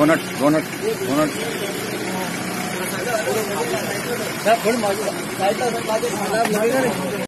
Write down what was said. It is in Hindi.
मिनट दो मिनट थोड़ी